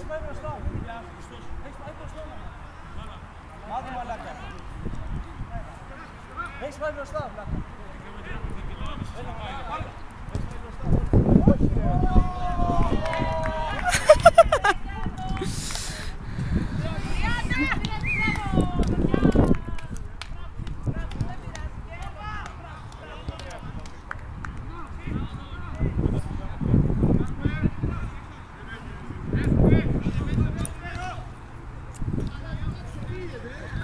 Έχεις πάει μπροστά. Έχεις πάει μπροστά. Άντε μαλάκα. Έχεις πάει μπροστά, βλάκα. Yeah.